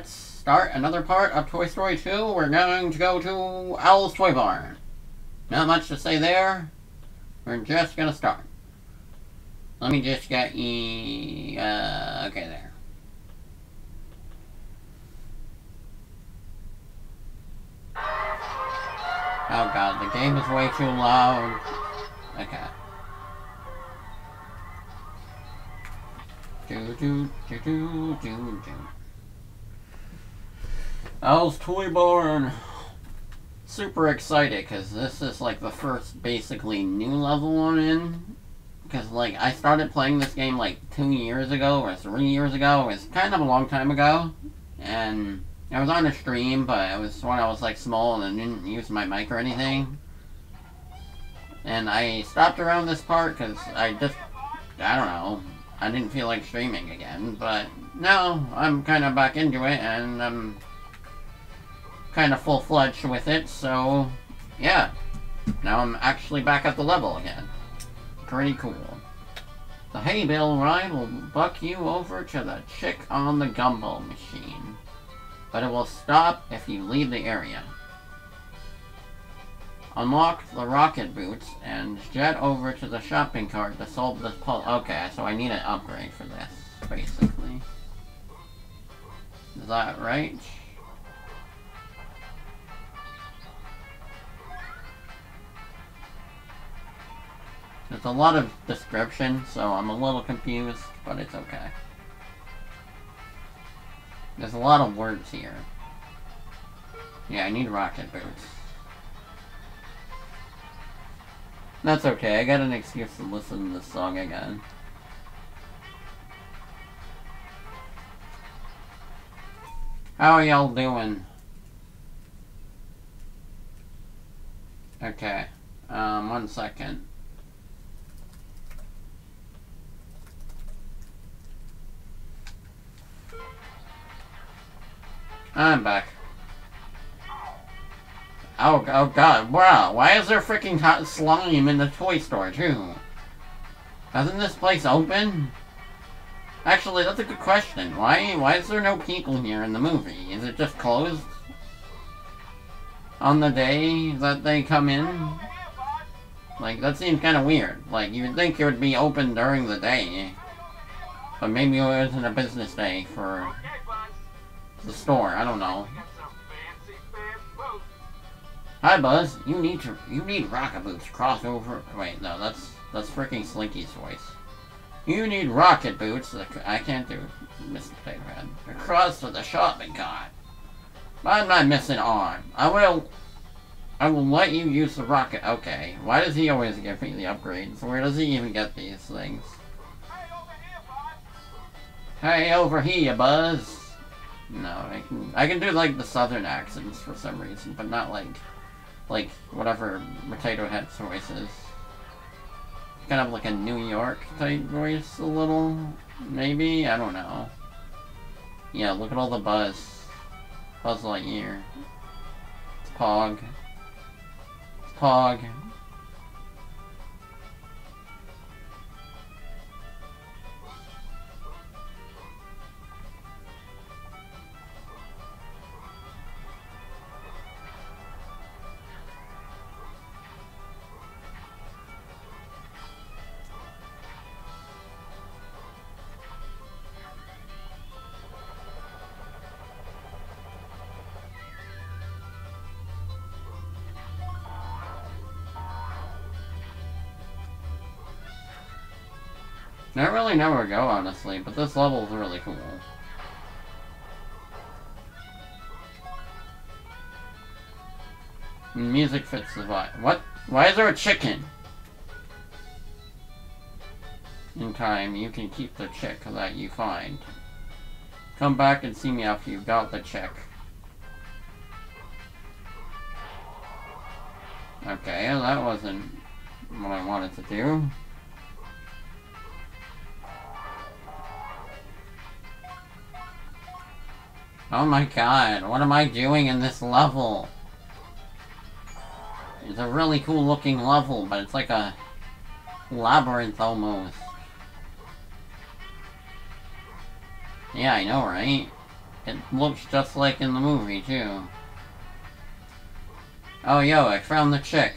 Let's start another part of Toy Story 2. We're going to go to Al's Toy Barn. Not much to say there. We're just gonna start. Let me just get you... Uh, okay, there. Oh god, the game is way too loud. Okay. Do do do do do do. Al's Toy Barn. Super excited because this is like the first basically new level I'm in. Because like I started playing this game like two years ago or three years ago. It's kind of a long time ago. And I was on a stream, but it was when I was like small and I didn't use my mic or anything. And I stopped around this part because I just, I don't know, I didn't feel like streaming again. But now I'm kind of back into it and I'm kind of full-fledged with it, so yeah. Now I'm actually back at the level again. Pretty cool. The hay bale ride will buck you over to the chick on the gumball machine. But it will stop if you leave the area. Unlock the rocket boots and jet over to the shopping cart to solve this puzzle. Okay, so I need an upgrade for this, basically. Is that right? There's a lot of description, so I'm a little confused, but it's okay. There's a lot of words here. Yeah, I need rocket boots. That's okay, I got an excuse to listen to this song again. How are y'all doing? Okay, um, one second. I'm back. Oh, oh god, wow, why is there freaking hot slime in the toy store, too? Doesn't this place open? Actually, that's a good question. Why, why is there no people here in the movie? Is it just closed? On the day that they come in? Like, that seems kind of weird. Like, you would think it would be open during the day. But maybe it wasn't a business day for the store. I don't know. Hi, Buzz. You need to. You need rocket boots. Cross over. Wait, no, that's that's freaking Slinky's voice. You need rocket boots. I can't do Mr. Potato Head. Across to the shopping cart. I'm not missing on. I will. I will let you use the rocket. Okay. Why does he always give me the upgrades? Where does he even get these things? Hey, over here, Buzz. No, I can I can do like the southern accents for some reason, but not like like whatever Potato Head's voice is. Kind of like a New York type voice a little, maybe? I don't know. Yeah, look at all the buzz. Buzz Lightyear. It's Pog. It's Pog. I really know where to go, honestly, but this level is really cool. Music fits the vibe. What? Why is there a chicken? In time, you can keep the chick that you find. Come back and see me after you've got the chick. Okay, that wasn't what I wanted to do. Oh my god, what am I doing in this level? It's a really cool looking level, but it's like a labyrinth almost. Yeah, I know, right? It looks just like in the movie, too. Oh, yo, I found the chick.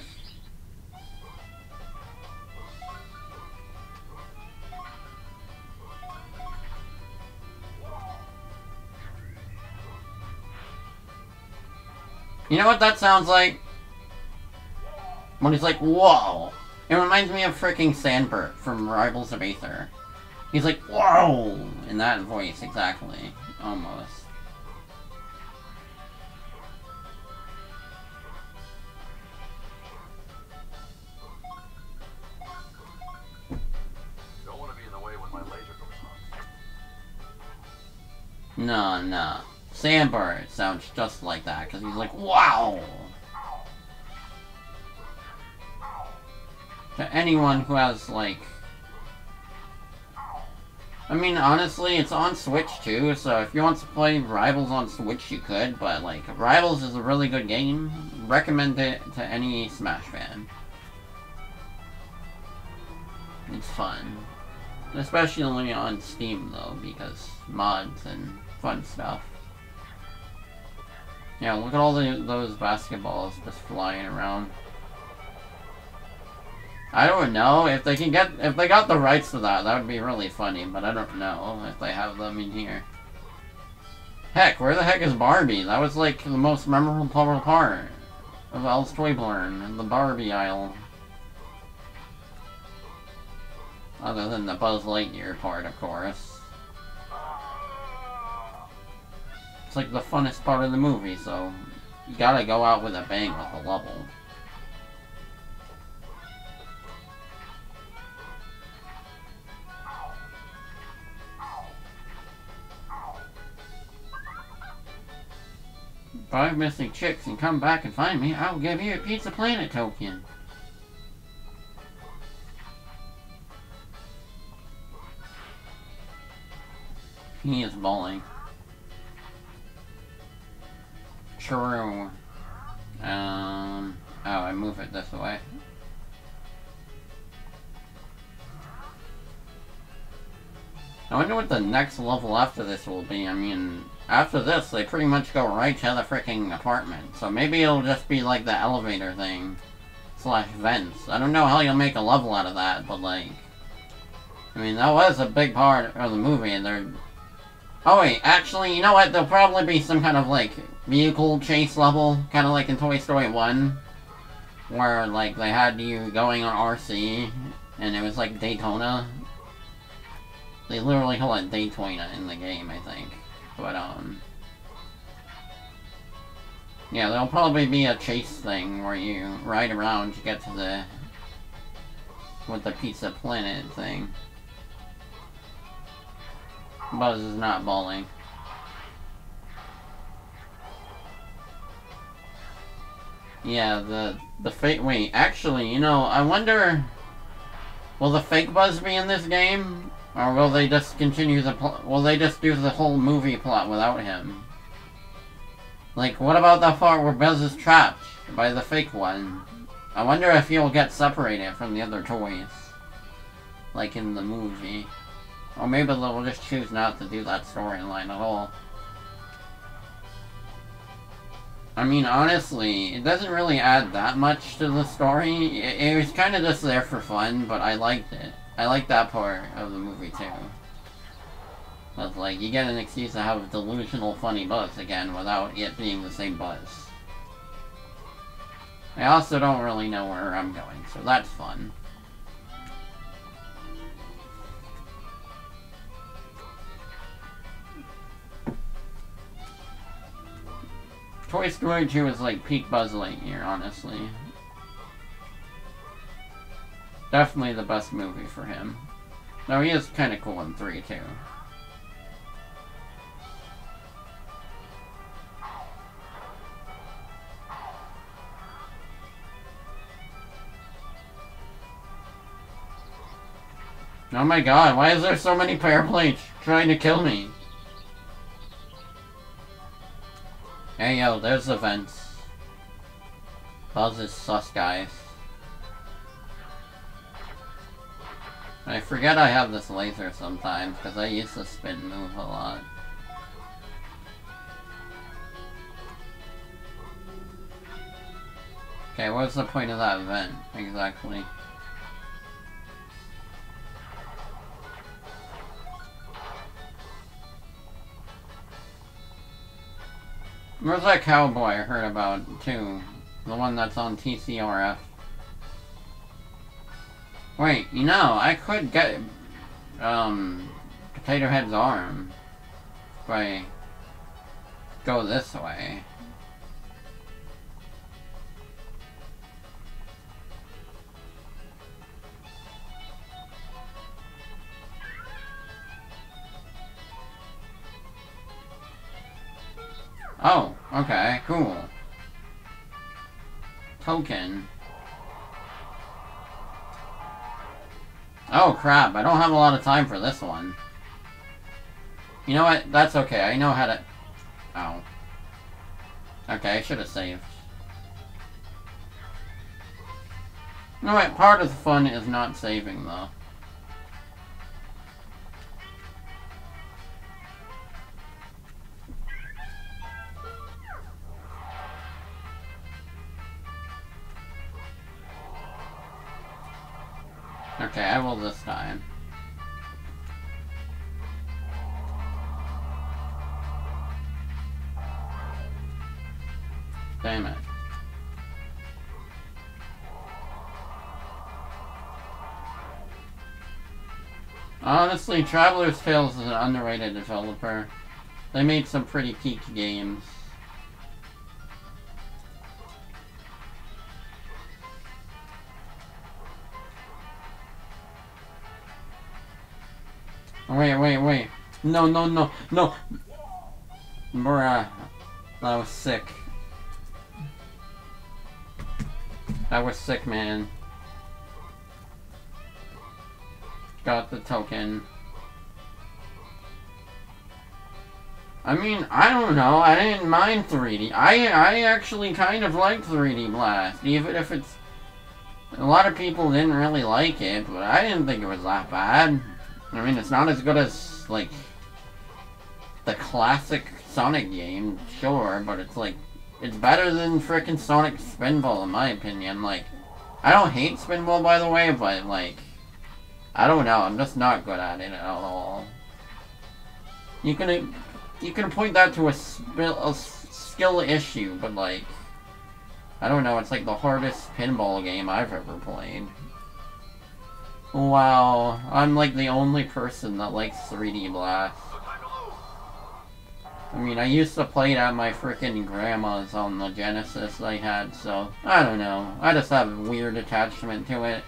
You know what that sounds like? When he's like, whoa! It reminds me of freaking Sandbert from Rivals of Aether. He's like, whoa! In that voice, exactly. Almost. Don't want to be in the way when my laser goes off. No, no. Sandbert sounds just like that, because he's like, wow! To anyone who has, like... I mean, honestly, it's on Switch too, so if you want to play Rivals on Switch, you could, but, like, Rivals is a really good game. Recommend it to any Smash fan. It's fun. Especially on Steam, though, because mods and fun stuff. Yeah, look at all the, those basketballs just flying around. I don't know if they can get if they got the rights to that. That would be really funny, but I don't know if they have them in here. Heck, where the heck is Barbie? That was like the most memorable part of Al's Toy Barn and the Barbie aisle. Other than the Buzz Lightyear part, of course. It's like the funnest part of the movie, so you gotta go out with a bang with the level. Five missing chicks and come back and find me, I'll give you a Pizza Planet token. He is bowling. True. Um. Oh, I move it this way. I wonder what the next level after this will be. I mean, after this, they pretty much go right to the freaking apartment. So maybe it'll just be like the elevator thing. Slash vents. I don't know how you'll make a level out of that, but like... I mean, that was a big part of the movie, and they're... Oh wait, actually, you know what? There'll probably be some kind of, like, vehicle chase level, kind of like in Toy Story 1. Where, like, they had you going on RC, and it was like Daytona. They literally call it Daytona in the game, I think. But, um... Yeah, there'll probably be a chase thing where you ride around to get to the... With the Pizza Planet thing. Buzz is not bowling. Yeah, the the fake. Wait, actually, you know, I wonder. Will the fake Buzz be in this game, or will they just continue the? Will they just do the whole movie plot without him? Like, what about the part where Buzz is trapped by the fake one? I wonder if he'll get separated from the other toys, like in the movie, or maybe they'll just choose not to do that storyline at all. I mean, honestly, it doesn't really add that much to the story. It, it was kind of just there for fun, but I liked it. I liked that part of the movie, too. But, like, you get an excuse to have a delusional funny Buzz again without it being the same Buzz. I also don't really know where I'm going, so that's fun. Toy Story 2 is like peak Buzz Lightyear, honestly. Definitely the best movie for him. Though he is kind of cool in 3 too. Oh my god, why is there so many paraplanes trying to kill me? Hey yo, there's events. Buzz is sus, guys. I forget I have this laser sometimes, because I use the spin move a lot. Okay, what's the point of that event, exactly? Where's that cowboy I heard about, too? The one that's on TCRF. Wait, you know, I could get, um, Potato Head's arm. If I go this way. Okay, cool. Token. Oh crap, I don't have a lot of time for this one. You know what? That's okay, I know how to... Oh. Okay, I should have saved. You know what? Part of the fun is not saving, though. Okay, I will this time. Damn it. Honestly, Traveller's Tales is an underrated developer. They made some pretty peak games. Wait, wait, wait. No, no, no, no. Bruh. That was sick. That was sick, man. Got the token. I mean, I don't know. I didn't mind 3D. I I actually kind of liked 3D Blast, even if it's... A lot of people didn't really like it, but I didn't think it was that bad. I mean, it's not as good as, like, the classic Sonic game, sure, but it's like, it's better than frickin' Sonic Spinball, in my opinion. Like, I don't hate Spinball, by the way, but, like, I don't know, I'm just not good at it at all. You can, you can point that to a, a skill issue, but, like, I don't know, it's like the hardest pinball game I've ever played. Wow, I'm like the only person that likes 3D Blast. I mean, I used to play it at my freaking grandma's on the Genesis I had, so, I don't know. I just have a weird attachment to it.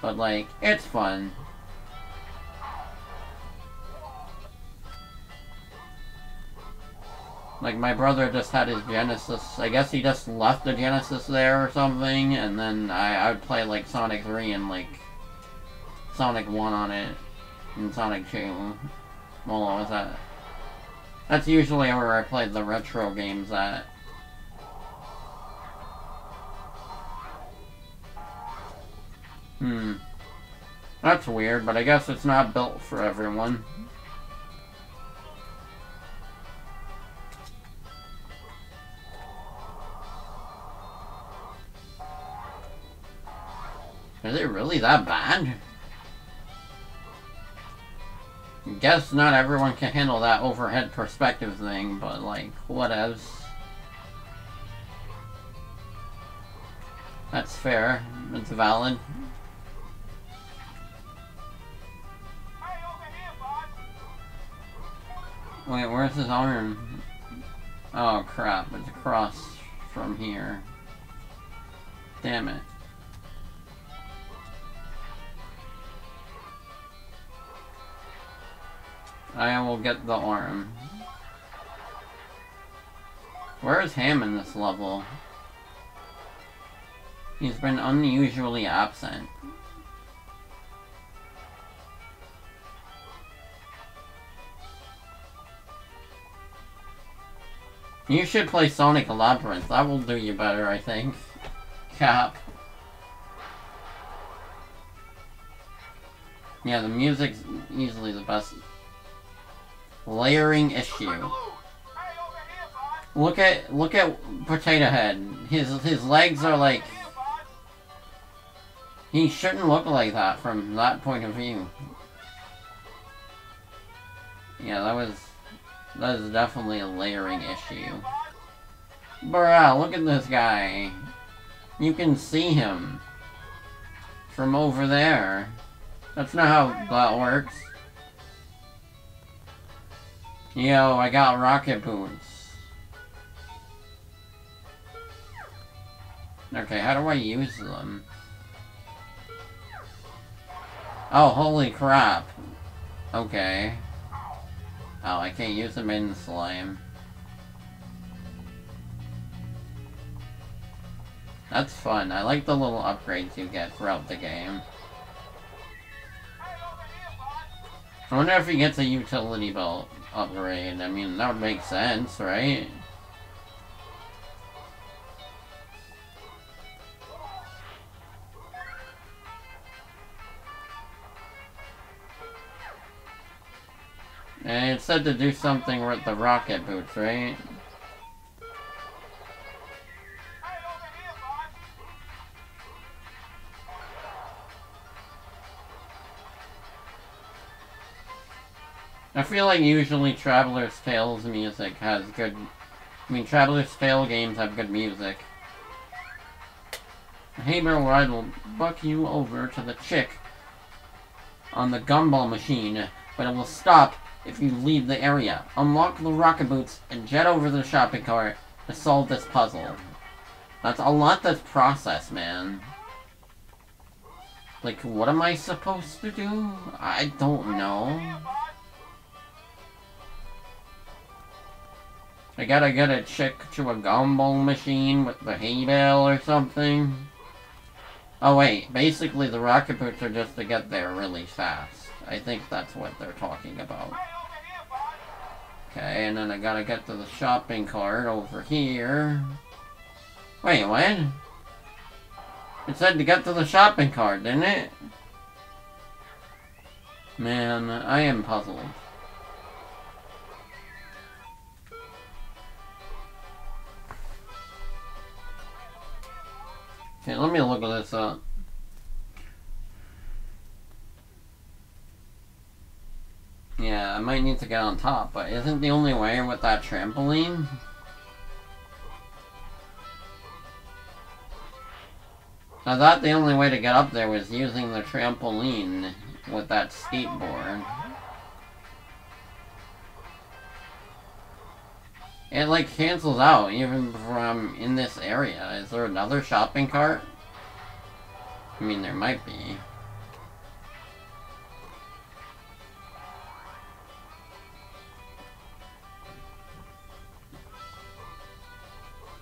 But, like, it's fun. Like, my brother just had his Genesis, I guess he just left the Genesis there or something, and then I, I would play, like, Sonic 3 and, like, Sonic 1 on it, and Sonic 2. Well, what was that? That's usually where I play the retro games at. Hmm. That's weird, but I guess it's not built for everyone. Is it really that bad? Guess not everyone can handle that overhead perspective thing, but like, whatevs. That's fair. It's valid. Wait, where's his arm? Oh crap, it's across from here. Damn it. I will get the arm. Where is Hamm in this level? He's been unusually absent. You should play Sonic Labyrinth. That will do you better, I think. Cap. Yeah, the music's easily the best layering issue. Look at look at Potato Head. His his legs are like he shouldn't look like that from that point of view. Yeah, that was that is definitely a layering issue. Bruh, look at this guy. You can see him from over there. That's not how that works. Yo, I got rocket boots. Okay, how do I use them? Oh, holy crap. Okay. Oh, I can't use them in slime. That's fun. I like the little upgrades you get throughout the game. I wonder if he gets a utility belt upgrade. I mean, that would make sense, right? Eh, and it said to do something with the rocket boots, right? I feel like usually Traveller's Tales music has good... I mean, Traveller's Tale games have good music. Haber Ride will buck you over to the chick on the gumball machine, but it will stop if you leave the area. Unlock the rocket boots and jet over the shopping cart to solve this puzzle. That's a lot to process, man. Like, what am I supposed to do? I don't know. I gotta get a chick to a gumball machine with the hay bale or something. Oh wait, basically the rocket boots are just to get there really fast. I think that's what they're talking about. Okay, and then I gotta get to the shopping cart over here. Wait, what? It said to get to the shopping cart, didn't it? Man, I am puzzled. Okay, let me look this up. Yeah, I might need to get on top, but isn't the only way with that trampoline? I thought the only way to get up there was using the trampoline with that skateboard. It like cancels out even from in this area. Is there another shopping cart? I mean, there might be.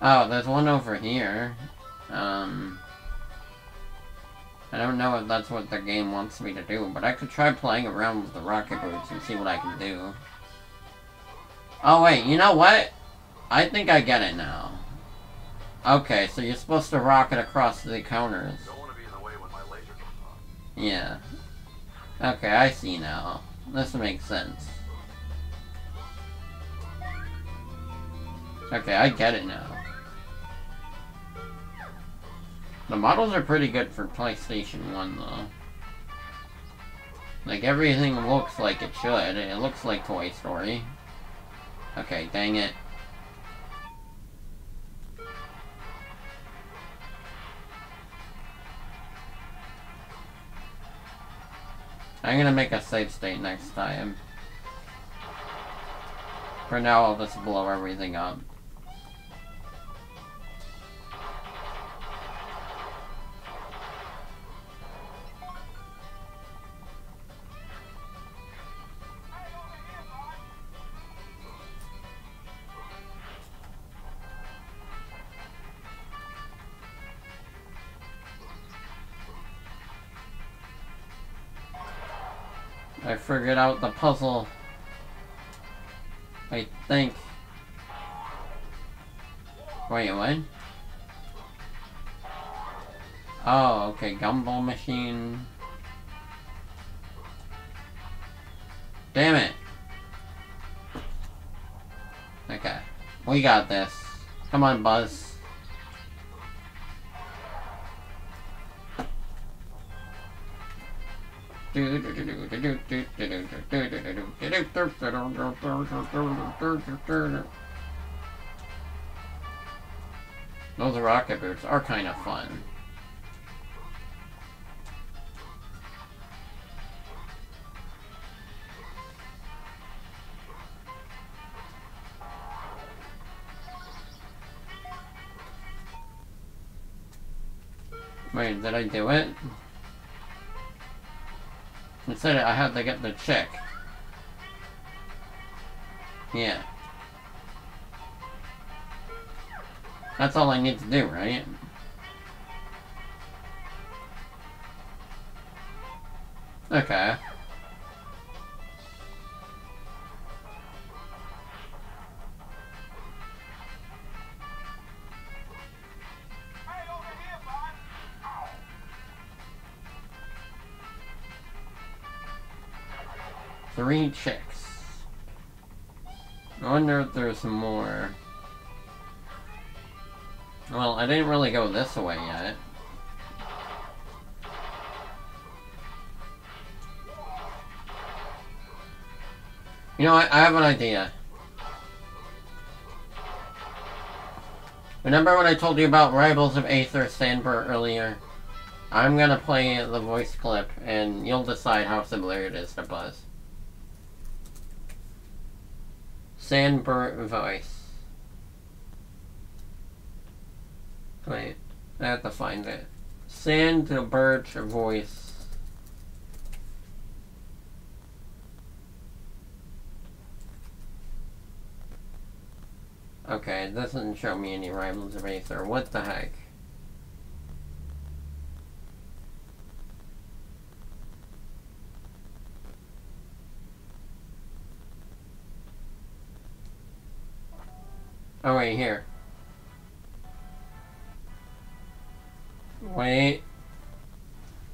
Oh, there's one over here. Um, I don't know if that's what the game wants me to do, but I could try playing around with the rocket boots and see what I can do. Oh wait, you know what? I think I get it now. Okay, so you're supposed to rocket across the counters. Yeah. Okay, I see now. This makes sense. Okay, I get it now. The models are pretty good for PlayStation 1, though. Like, everything looks like it should. It looks like Toy Story. Okay, dang it. I'm gonna make a save state next time. For now, I'll just blow everything up. Figured out the puzzle. I think. Wait, what? Oh, okay, gumball machine. Damn it. Okay. We got this. Come on, Buzz. Those rocket boots are kind of fun. Wait, did I do it? I had to get the check. Yeah. That's all I need to do, right? Okay. Three chicks. I wonder if there's more. Well, I didn't really go this way yet. You know, I, I have an idea. Remember when I told you about Rivals of Aether Sandbert earlier? I'm gonna play the voice clip, and you'll decide how similar it is to Buzz. Sandbert voice. Wait, I have to find it. Sandbert voice. Okay, it doesn't show me any rivals Aether. What the heck? Oh wait, here. Wait.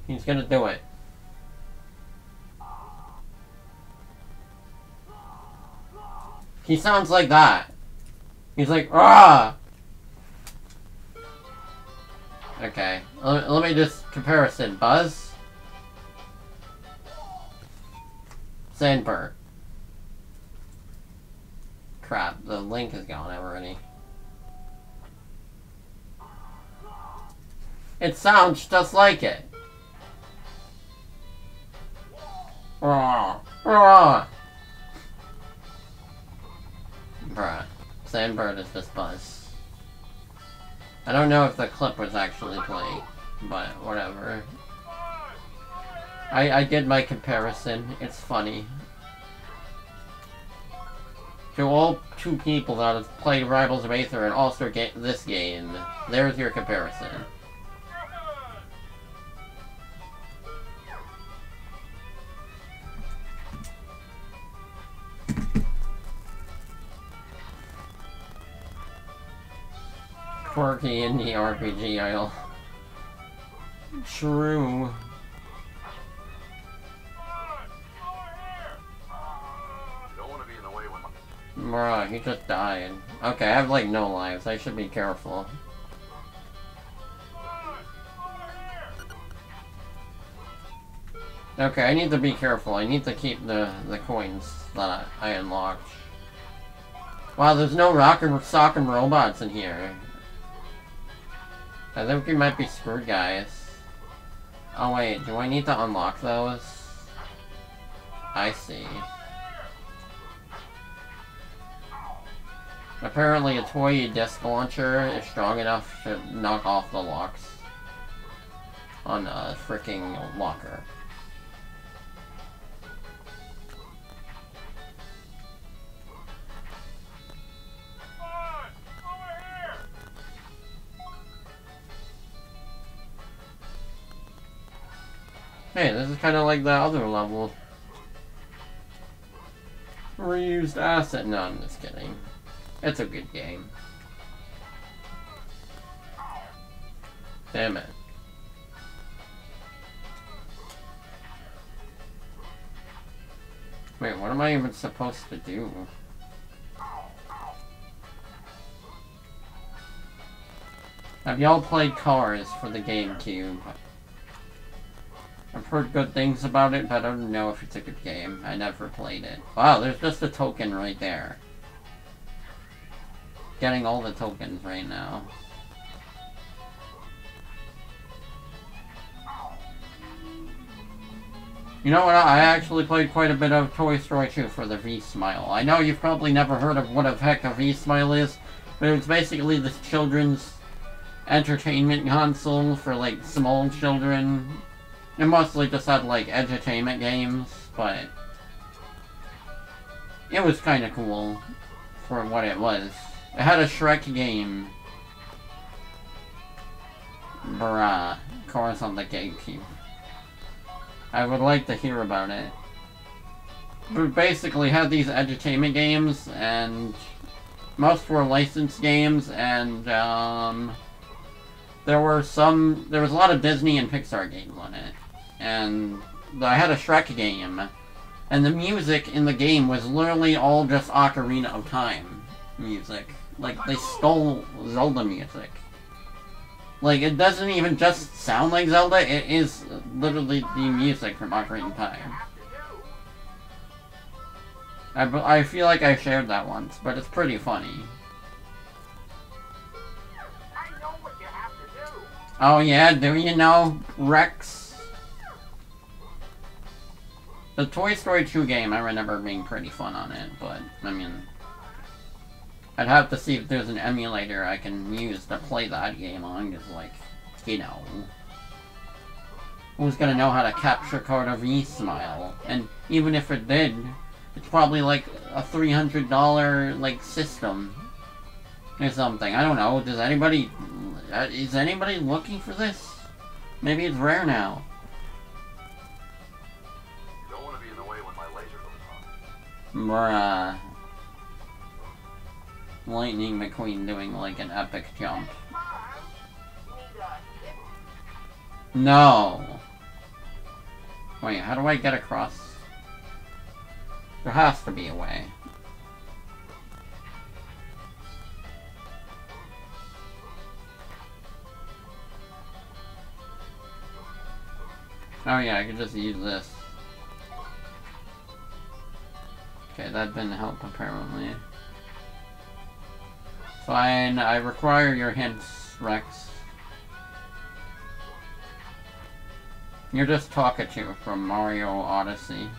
He's gonna do it. He sounds like that. He's like, ah! Okay, let, let me just comparison. Buzz? Sandbert. Crap, the link is gone already. It sounds just like it. Bruh. Bruh. Bruh. Sandbert is just Buzz. I don't know if the clip was actually playing, but whatever. I, I did my comparison. It's funny. To all two people that have played Rivals of Aether and also get this game, there's your comparison. Quirky indie RPG aisle. True. Bruh, he just died. Okay, I have like no lives. I should be careful. Okay, I need to be careful. I need to keep the, the coins that I, I unlocked. Wow, there's no Rock 'Em Sock 'Em Robots in here. I think we might be screwed, guys. Oh wait, do I need to unlock those? I see. Apparently a toy disc launcher is strong enough to knock off the locks on a freaking locker. Hey, this is kind of like the other level. Reused asset. No, I'm just kidding. It's a good game. Damn it. Wait, what am I even supposed to do? Have y'all played Cars for the GameCube? I've heard good things about it, but I don't know if it's a good game. I never played it. Wow, there's just a token right there. Getting all the tokens right now. You know what, I actually played quite a bit of Toy Story 2 for the V-Smile. I know you've probably never heard of what the heck a V-Smile is, but it's basically this children's entertainment console for, like, small children. It mostly just had, like, entertainment games, but... It was kinda cool for what it was. It had a Shrek game. Bruh. Of course on the GameCube. I would like to hear about it. We basically had these entertainment games, and most were licensed games, and um, there were some, there was a lot of Disney and Pixar games on it. And I had a Shrek game, and the music in the game was literally all just Ocarina of Time music. Like, they stole Zelda music. Like, it doesn't even just sound like Zelda, it is literally the music from Ocarina of Time. I, I feel like I shared that once, but it's pretty funny. Oh yeah, do you know, Rex? The Toy Story 2 game, I remember being pretty fun on it, but, I mean... I'd have to see if there's an emulator I can use to play that game on, because, like, you know... Who's gonna know how to capture card a V-Smile? And even if it did, it's probably like a $300, like, system. Or something. I don't know. Does anybody... Uh, is anybody looking for this? Maybe it's rare now. You Lightning McQueen doing like an epic jump. No! Wait, how do I get across? There has to be a way. Oh yeah, I could just use this. Okay, that didn't help apparently. Fine, I require your hints, Rex. You're just Talkatoo from Mario Odyssey.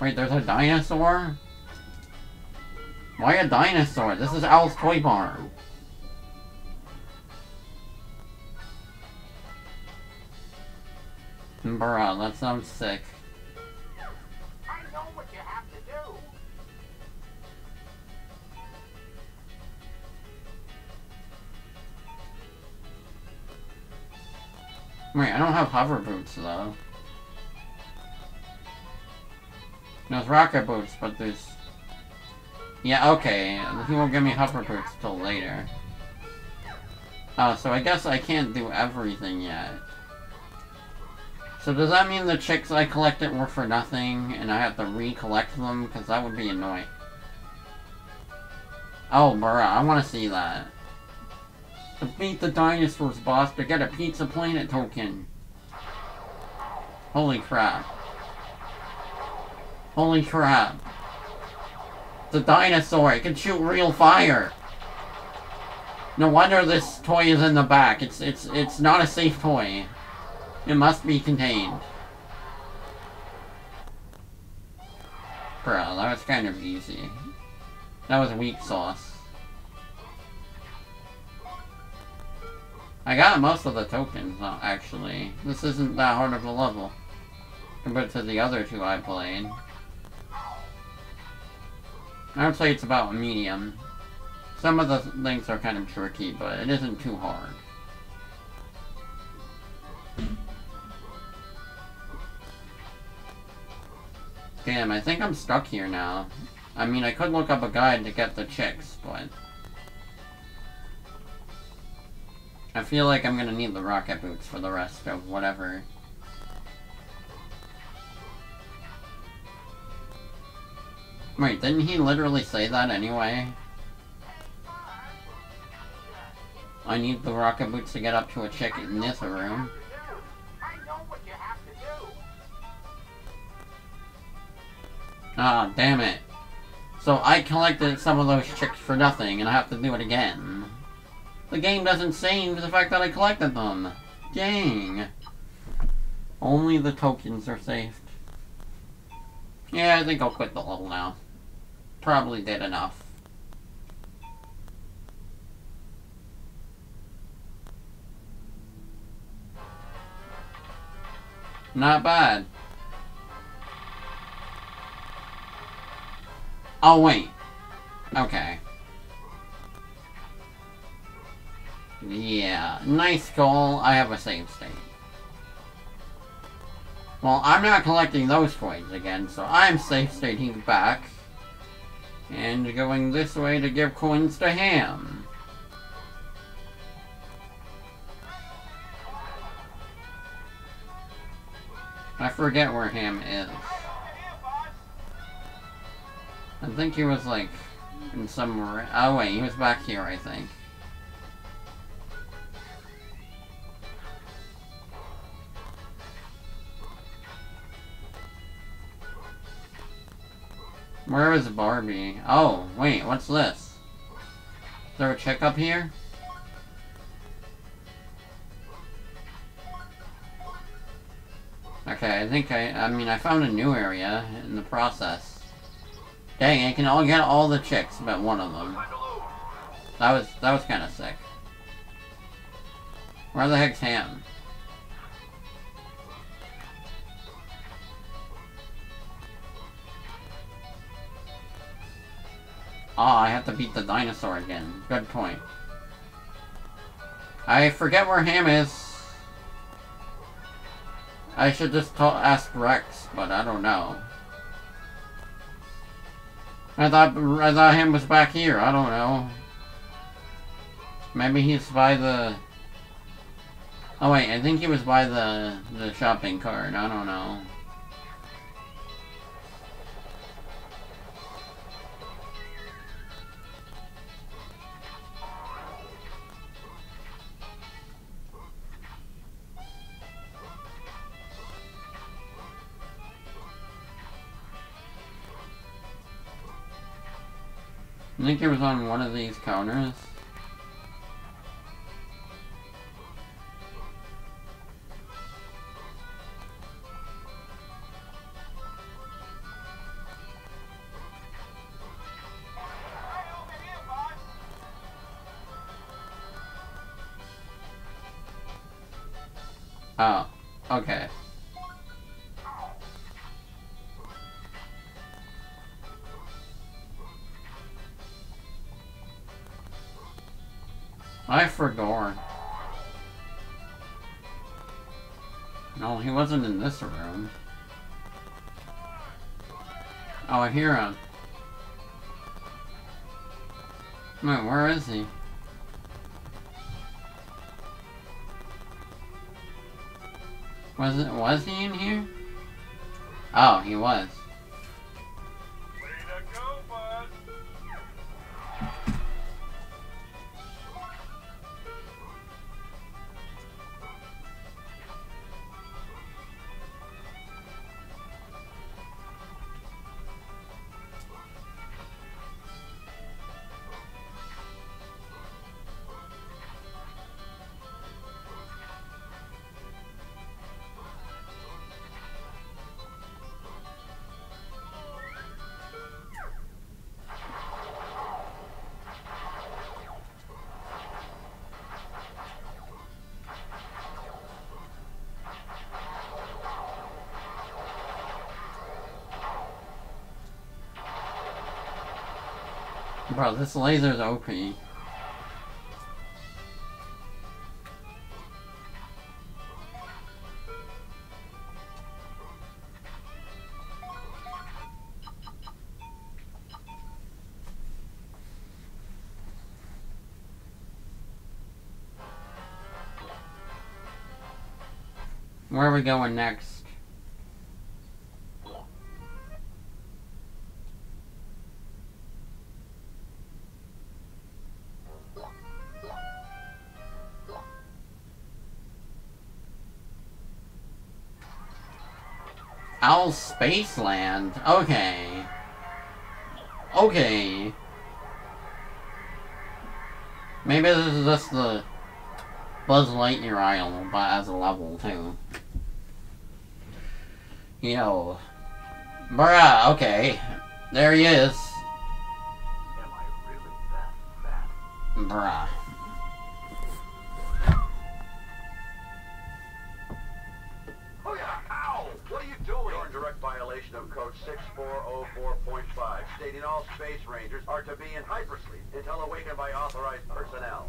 Wait, there's a dinosaur? Why a dinosaur? This is Al's Toy Barn. Bruh, that sounds sick. I know what you have to do. Wait, I don't have hover boots though. There's rocket boots, but there's... Yeah, okay. He won't give me hover boots till later. Oh, so I guess I can't do everything yet. So does that mean the chicks I collected were for nothing, and I have to recollect them? Because that would be annoying. Oh, bruh, I want to see that. To beat the dinosaurs, boss, to get a Pizza Planet token. Holy crap. Holy crap. It's a dinosaur, it can shoot real fire. No wonder this toy is in the back. It's it's it's not a safe toy. It must be contained. Bro, that was kind of easy. That was a weak sauce. I got most of the tokens, uh, actually. This isn't that hard of a level. Compared to the other two I played. I would say it's about medium. Some of the things are kind of tricky, but it isn't too hard. Damn, I think I'm stuck here now. I mean, I could look up a guide to get the chicks, but... I feel like I'm gonna need the rocket boots for the rest of whatever. Wait, didn't he literally say that anyway? I need the rocket boots to get up to a chick in this room. Ah, damn it. So I collected some of those chicks for nothing, and I have to do it again. The game doesn't save the fact that I collected them. Dang. Only the tokens are saved. Yeah, I think I'll quit the level now. Probably did enough. Not bad. Oh, wait. Okay. Yeah, nice goal. I have a save state. Well, I'm not collecting those coins again, so I'm safe stating back. And going this way to give coins to Hamm. I forget where Hamm is. I think he was like in somewhere. Oh wait, he was back here, I think. Where is Barbie? Oh, wait, what's this? Is there a chick up here? Okay, I think I, I mean, I found a new area in the process. Dang, I can all get all the chicks but one of them. That was, that was kind of sick. Where the heck's Hamm? Oh, I have to beat the dinosaur again. Good point. I forget where Hamm is. I should just ask Rex, but I don't know. I thought I thought Hamm was back here. I don't know. Maybe he's by the. Oh wait, I think he was by the the shopping cart. I don't know. I think it was on one of these counters. Hear him. Wait, where is he? Was it, was he in here? Oh, he was. Bro, this laser's OP. Where are we going next? Al's Space Land. Okay. Okay. Maybe this is just the Buzz Lightyear Isle, but as a level too. Yo. Bruh, okay. There he is. Am I really? Bruh. Of code 6404.5, stating all space rangers are to be in hypersleep until awakened by authorized personnel.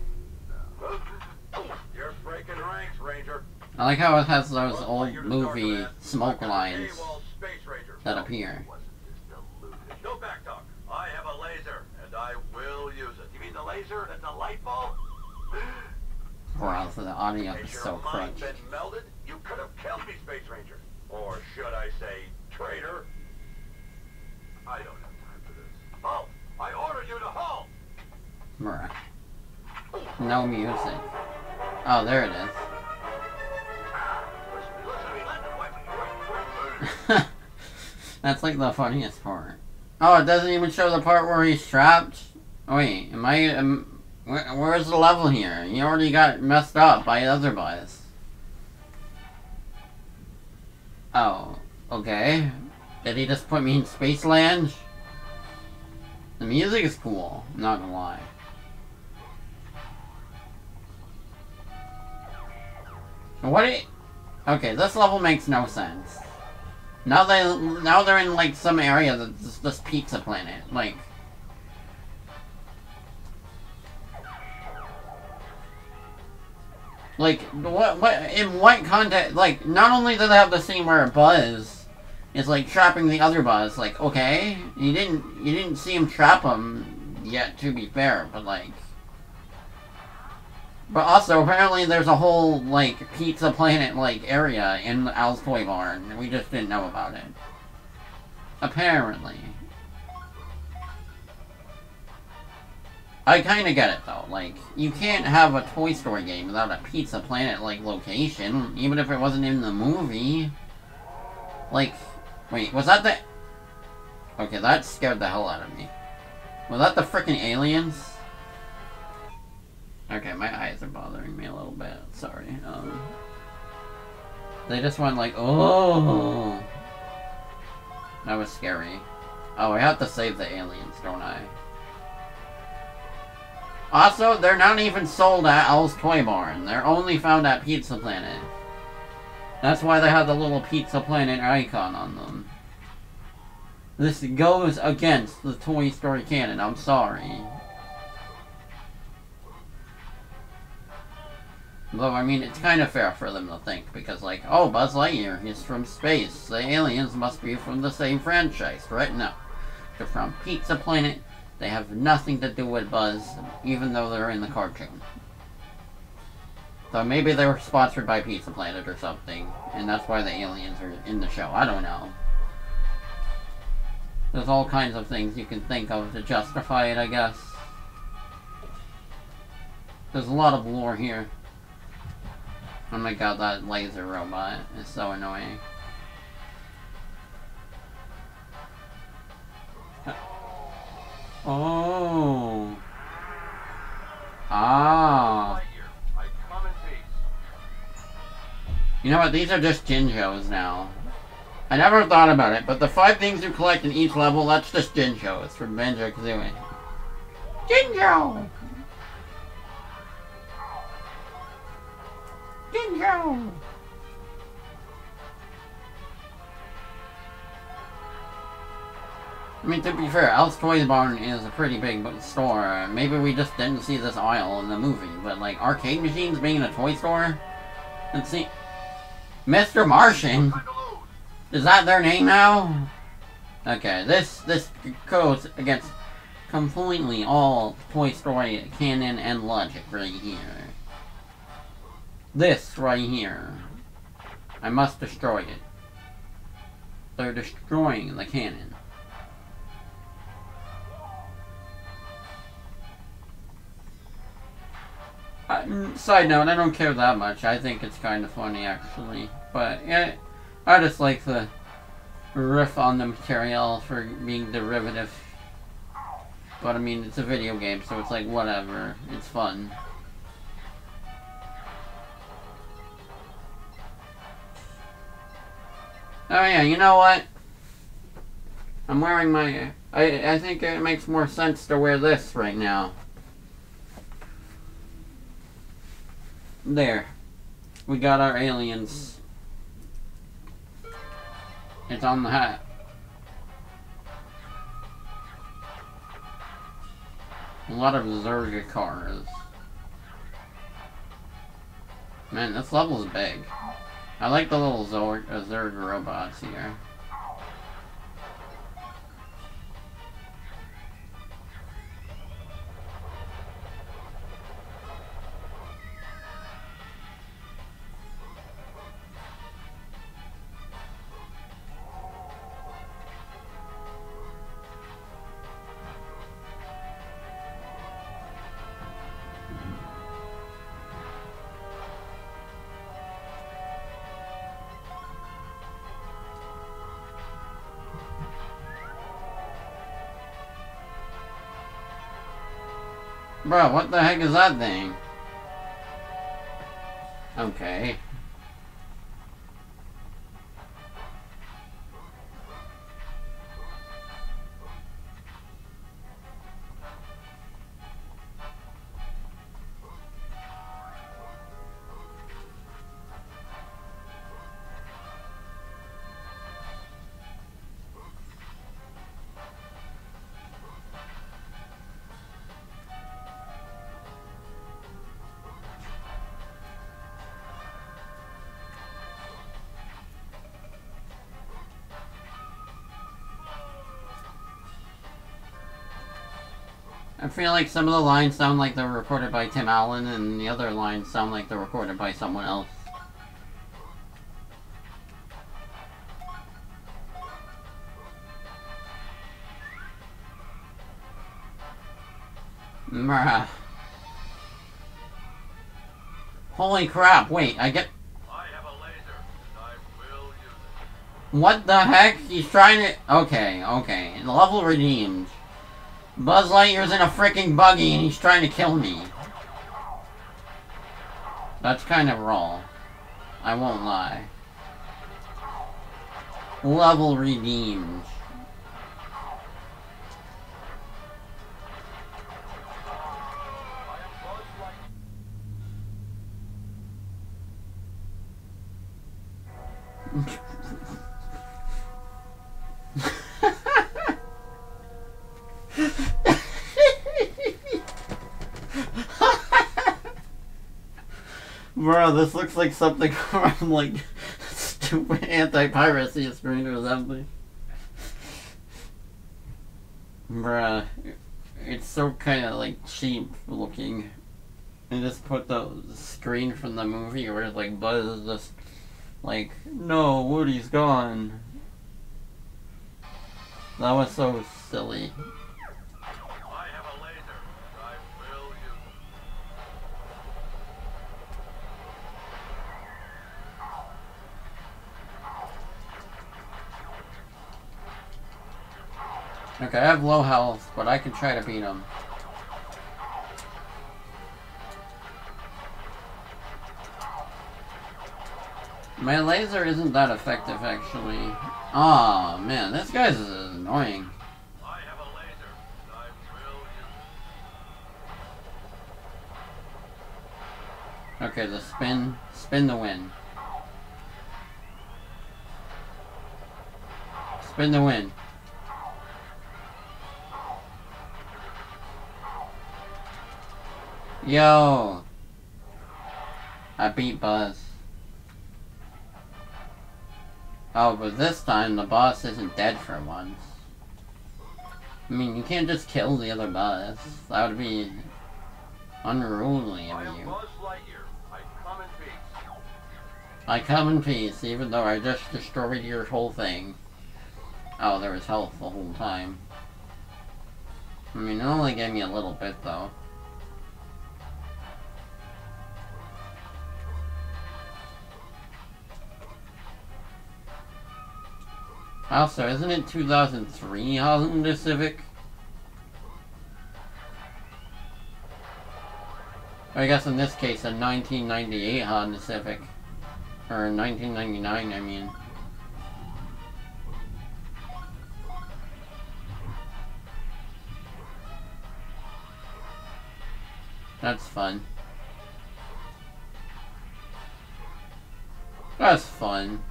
You're breaking ranks, Ranger. I like how it has those old you're to start movie smoke lines AWOL Space Ranger. that appear. wasn't this deluded? No back talk. I have a laser, and I will use it. You mean the laser that's a light bulb? Bruh, so the audio is so been melded? You could have killed me, Space Ranger. Or should I say, traitor? I don't have time for this. Halt! I order you to halt! Bruh. No music. Oh, there it is. That's like the funniest part. Oh, it doesn't even show the part where he's trapped? Wait, am I... Am, where, where's the level here? You already got messed up by other buzz. Oh, okay. Did he just put me in Space Land? The music is cool, I'm not gonna lie. What it... Okay, this level makes no sense. Now they now they're in like some area that's this pizza planet. Like Like what what in what context like not only do they have the scene where it Buzz is like trapping the other Buzz, like, okay, you didn't you didn't see him trap him yet to be fair, but like but also, apparently, there's a whole like Pizza Planet like area in Al's Toy Barn. We just didn't know about it. Apparently, I kind of get it though. Like, you can't have a Toy Story game without a Pizza Planet like location, even if it wasn't in the movie. Like, wait, was that the? Okay, that scared the hell out of me. Was that the freaking aliens? Okay, my eyes are bothering me a little bit. Sorry. Um, they just went like, oh, that was scary. Oh, I have to save the aliens, don't I? Also, they're not even sold at Al's Toy Barn. They're only found at Pizza Planet. That's why they have the little Pizza Planet icon on them. This goes against the Toy Story canon. I'm sorry. Though, I mean, it's kind of fair for them to think, because, like, oh, Buzz Lightyear, he's from space. The aliens must be from the same franchise, right? No. They're from Pizza Planet. They have nothing to do with Buzz, even though they're in the cartoon. So maybe they were sponsored by Pizza Planet or something, and that's why the aliens are in the show. I don't know. There's all kinds of things you can think of to justify it, I guess. There's a lot of lore here. Oh my god, that laser robot is so annoying. Oh. Ah. You know what? These are just Jinjos now. I never thought about it, but the five things you collect in each level, that's just Jinjos from Banjo Kazooie. Jinjo! Jinjo! I mean, to be fair, Al's Toys Barn is a pretty big store. Maybe we just didn't see this aisle in the movie, but like arcade machines being in a toy store? Let's see. Mr. Martian? Is that their name now? Okay, this this goes against completely all Toy Story canon and logic right here. This right here. I must destroy it. They're destroying the canon. Side note, I don't care that much. I think it's kind of funny, actually. But, yeah, I just like the riff on the material for being derivative. But I mean, it's a video game, so it's like whatever. It's fun. Oh yeah, you know what? I'm wearing my... I, I think it makes more sense to wear this right now. There. We got our aliens. It's on the hat. A lot of Zurg cars. Man, this level's big. I like the little Zurg, uh, Zurg robots here. Bro, what the heck is that thing? Okay. Feel like some of the lines sound like they're recorded by Tim Allen, and the other lines sound like they're recorded by someone else. Bruh. Holy crap, wait, I get... I have a laser, and I will use What the heck? He's trying to... Okay, okay. Level redeemed. Buzz Lightyear's in a freaking buggy and he's trying to kill me. That's kind of wrong. I won't lie. Level redeemed. This looks like something from like stupid anti-piracy screen or something. Bruh, it's so kind of like cheap looking. And just put the screen from the movie where it's like Buzz is just like, no, Woody's gone. That was so silly. it. I have a laser, and I will use it. Okay, I have low health, but I can try to beat him. My laser isn't that effective, actually. Aw, oh, man, this guy's annoying. Okay, the spin, spin the win. Spin the win. Yo! I beat Buzz. Oh, but this time the boss isn't dead for once. I mean, you can't just kill the other boss. That would be unruly of you. Buzz Lightyear. I come in peace. I come in peace, even though I just destroyed your whole thing. Oh, there was health the whole time. I mean, it only gave me a little bit, though. Also, isn't it 2003 Honda Civic? I guess in this case, a 1998 Honda Civic. Or 1999, I mean. That's fun. That's fun.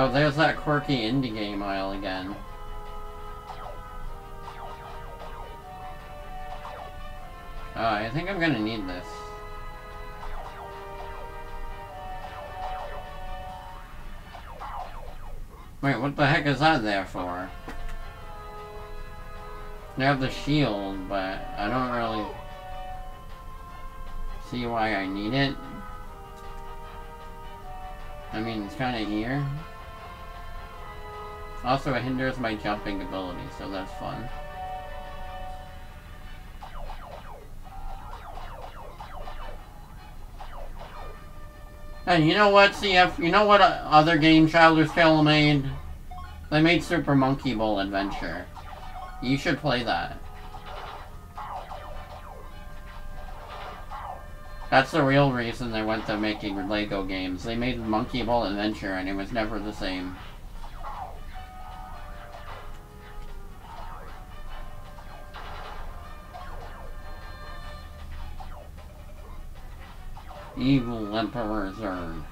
Oh, there's that quirky indie game aisle again. Oh, I think I'm gonna need this. Wait, what the heck is that there for? They have the shield, but I don't really see why I need it. I mean, it's kind of here. Also, it hinders my jumping ability, so that's fun. And you know what, CF? You know what uh, other game Traveller's Tale made? They made Super Monkey Ball Adventure. You should play that. That's the real reason they went to making Lego games. They made Monkey Ball Adventure and it was never the same. Evil Emperor Zurg.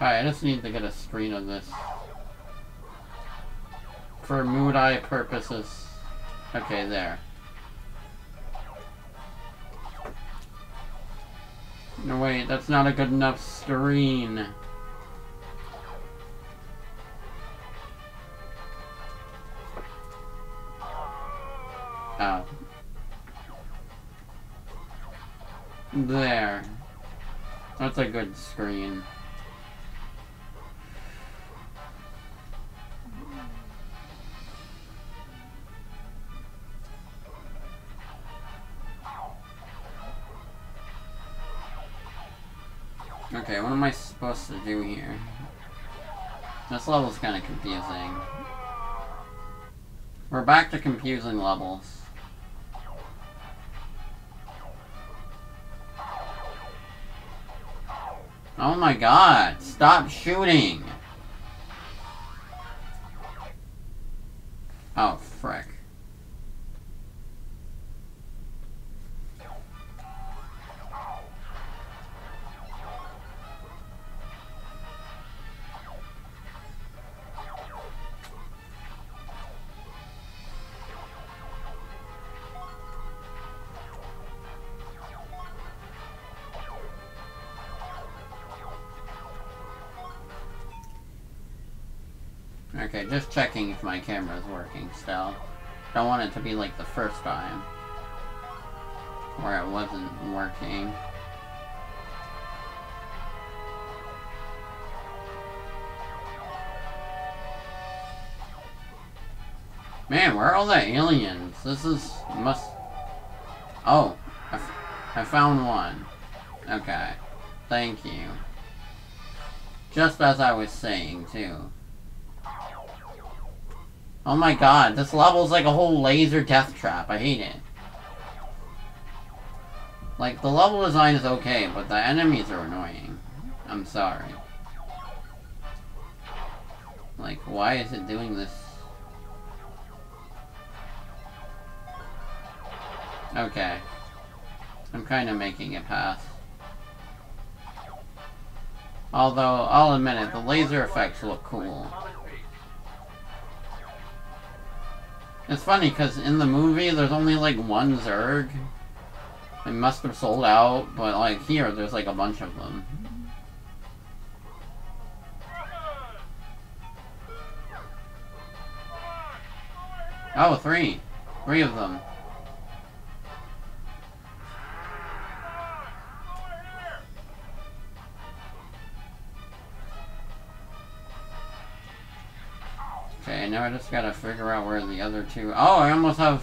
Alright, I just need to get a screen of this. For Mudae purposes. Okay, there. No, wait, that's not a good enough screen. There. That's a good screen. Okay, what am I supposed to do here? This level's kind of confusing. We're back to confusing levels. Oh my god, stop shooting! Oh, Okay, just checking if my camera is working still. Don't want it to be like the first time. Where it wasn't working. Man, where are all the aliens? This is... must... Oh, I, I found one. Okay. Thank you. Just as I was saying, too. Oh my god, this level's like a whole laser death trap. I hate it. Like, the level design is okay, but the enemies are annoying. I'm sorry. Like, why is it doing this? Okay. I'm kind of making it pass. Although, I'll admit it, the laser effects look cool. It's funny, because in the movie, there's only, like, one Zurg. It must have sold out, but, like, here, there's, like, a bunch of them. Oh, three. Three of them. Now I just gotta figure out where the other two... Oh, I almost have...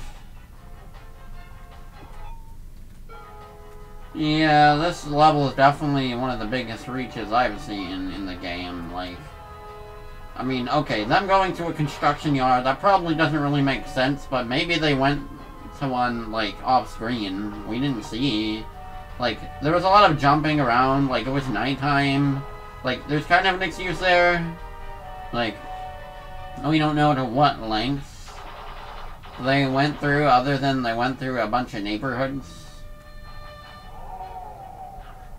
Yeah, this level is definitely one of the biggest reaches I've seen in the game. Like, I mean, okay, them going to a construction yard, that probably doesn't really make sense, but maybe they went to one, like, off-screen. We didn't see. Like, there was a lot of jumping around, like, it was nighttime. Like, there's kind of an excuse there. Like, we don't know to what lengths they went through, other than they went through a bunch of neighborhoods.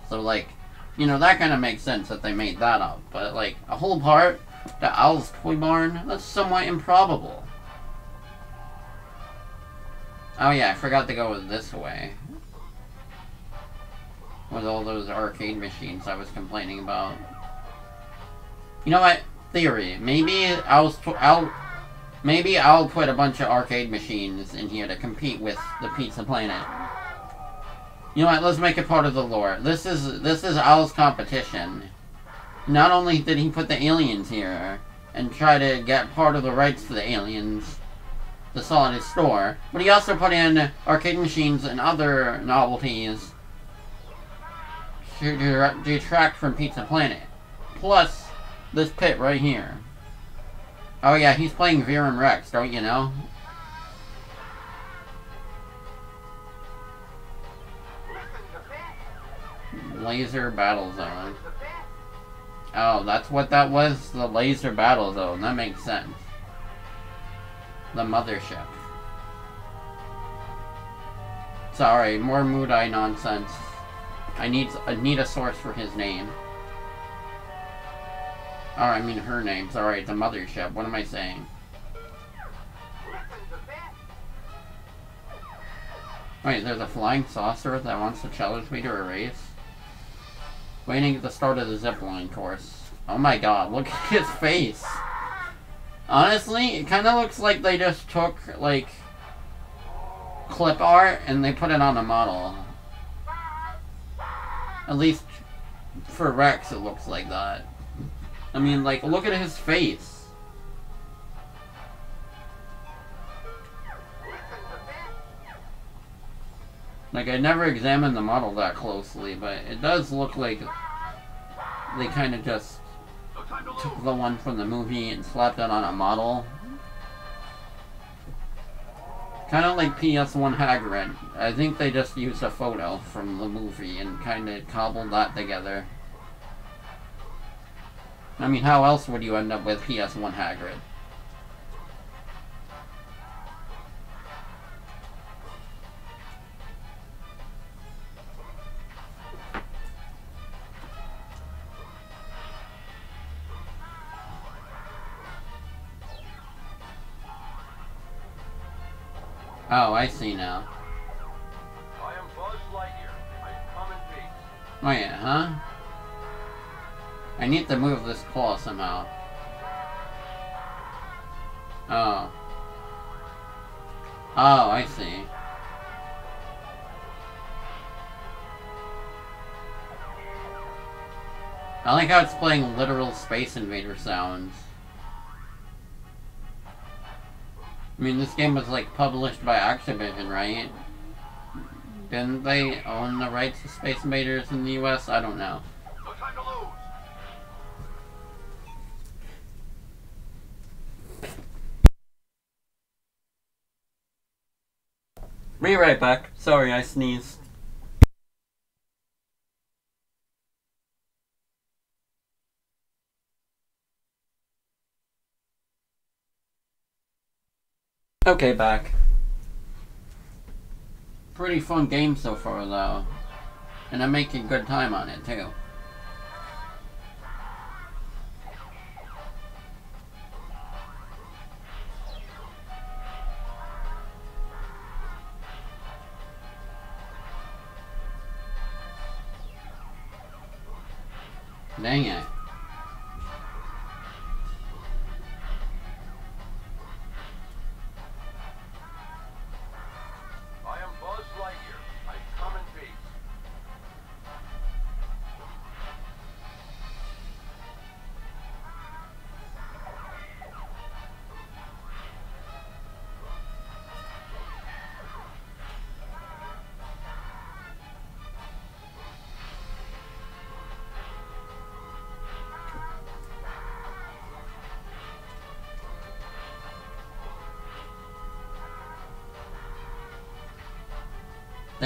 So, like, you know, that kind of makes sense that they made that up. But, like, a whole part, the Al's Toy Barn, that's somewhat improbable. Oh yeah, I forgot to go this way. With all those arcade machines I was complaining about. You know what? Theory. Maybe I'll, I'll, maybe I'll put a bunch of arcade machines in here to compete with the Pizza Planet. You know what? Let's make it part of the lore. This is this is Al's competition. Not only did he put the aliens here and try to get part of the rights to the aliens to sell his store, but he also put in arcade machines and other novelties to detract from Pizza Planet. Plus, this pit right here. Oh yeah, he's playing Verum Rex, don't you know? Laser Battle Zone. Oh, that's what that was? The Laser Battle Zone. That makes sense. The Mothership. Sorry, more Eye nonsense. I need I need a source for his name. Oh, I mean her name. Sorry, the Mothership. What am I saying? Wait, there's a flying saucer that wants to challenge me to a race? Waiting at the start of the zipline course. Oh my god, look at his face! Honestly, it kind of looks like they just took, like, clip art and they put it on a model. At least for Rex, it looks like that. I mean, like, look at his face. Like, I never examined the model that closely, but it does look like they kind of just took the one from the movie and slapped it on a model. Kind of like PS1 Hagrid. I think they just used a photo from the movie and kind of cobbled that together. I mean, how else would you end up with PS1 Hagrid? Oh, I see now. I am Buzz Lightyear. I come in peace. Oh yeah, huh? I need to move this claw somehow. Oh. Oh, I see. I like how it's playing literal Space Invader sounds. I mean, this game was, like, published by Activision, right? Didn't they own the rights to Space Invaders in the US? I don't know. Be right back. Sorry, I sneezed. Okay, back. Pretty fun game so far, though. And I'm making good time on it, too. Dang it.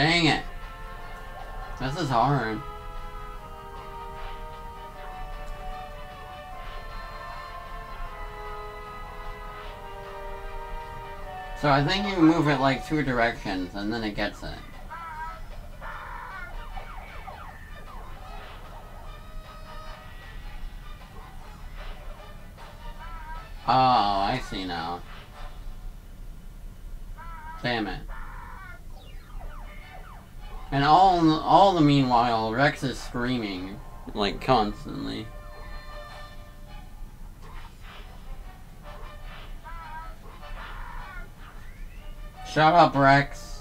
Dang it. This is hard. So I think you move it like two directions and then it gets it. Oh, I see now. Damn it. And all all the meanwhile, Rex is screaming like constantly. Shut up, Rex.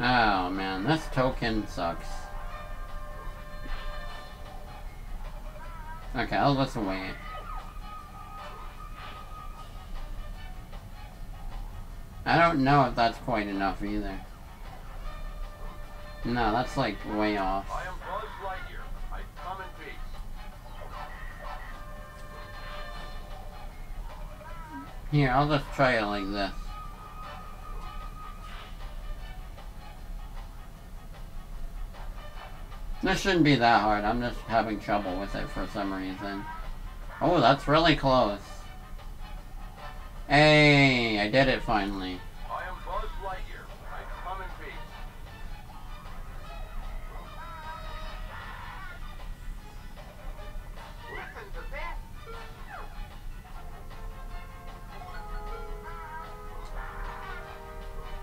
Oh man, this token sucks. Okay, I'll just wait. I don't know if that's quite enough either. No, that's like way off. I am Buzz Lightyear. I come in peace. Here, I'll just try it like this. This shouldn't be that hard, I'm just having trouble with it for some reason. Oh, that's really close. Hey, I did it finally. I am Buzz Lightyear. I come in peace. Listen to that.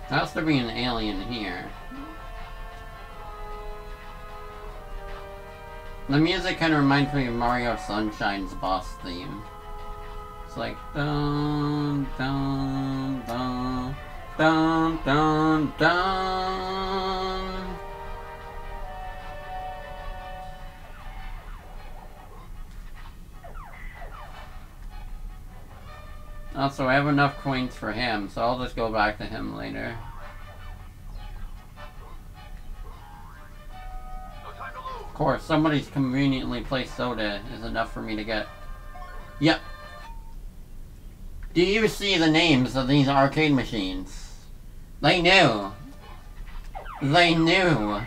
There has to be an alien here. The music kind of reminds me of Mario Sunshine's boss theme. It's like dun dun dun dun dun dun. Also, I have enough coins for him, so I'll just go back to him later. Course, somebody's conveniently placed soda is enough for me to get. Yep. Do you see the names of these arcade machines? They knew. They knew.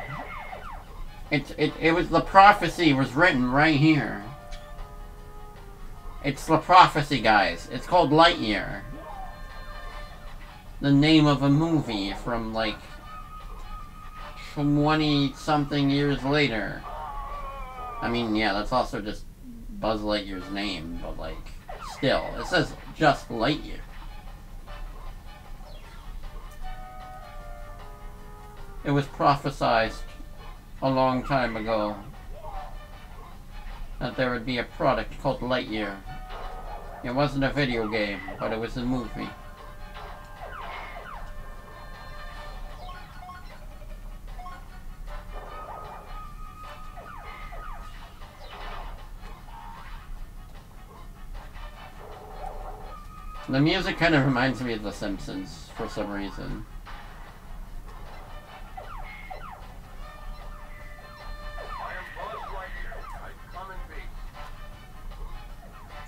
It, it, it was the prophecy was written right here. It's the prophecy, guys. It's called Lightyear. The name of a movie from like 20 something years later. I mean, yeah, that's also just Buzz Lightyear's name, but like, still, it says just Lightyear. It was prophesized a long time ago that there would be a product called Lightyear. It wasn't a video game, but it was a movie. The music kind of reminds me of The Simpsons for some reason.